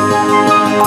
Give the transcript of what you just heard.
Música